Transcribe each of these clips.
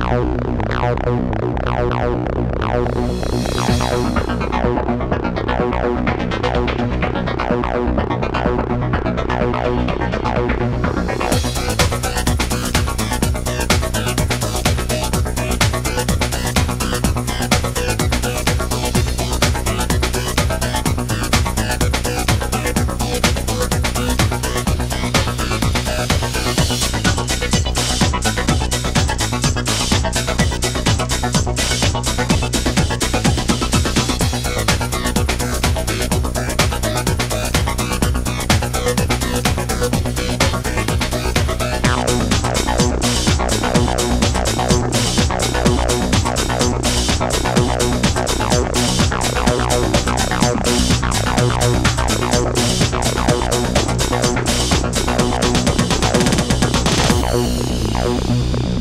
Thank you.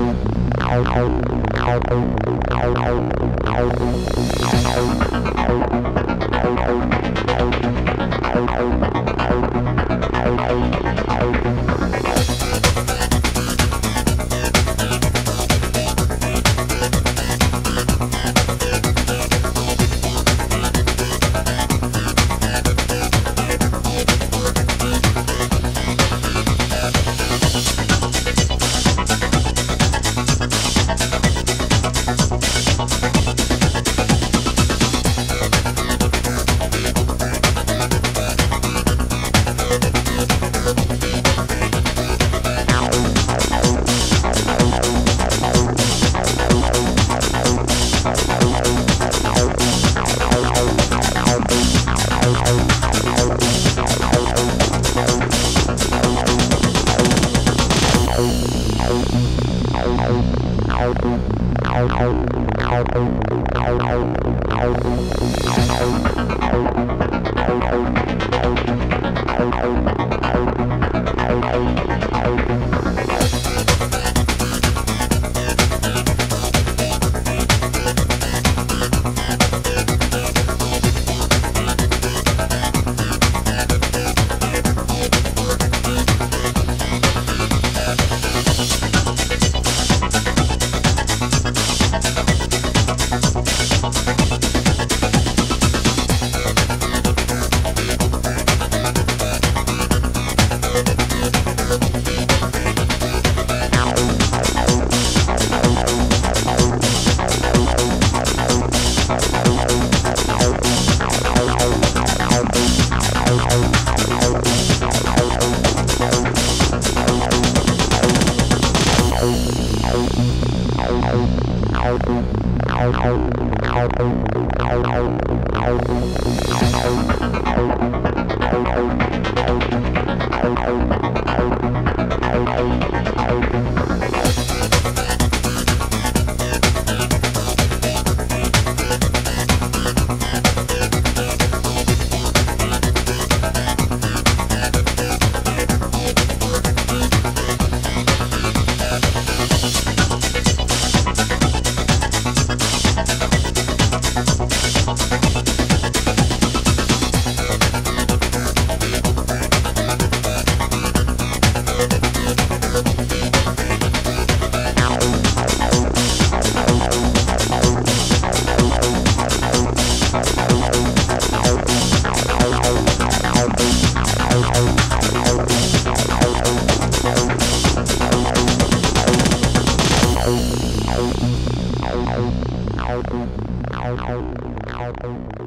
Thank you. I'm Thank you.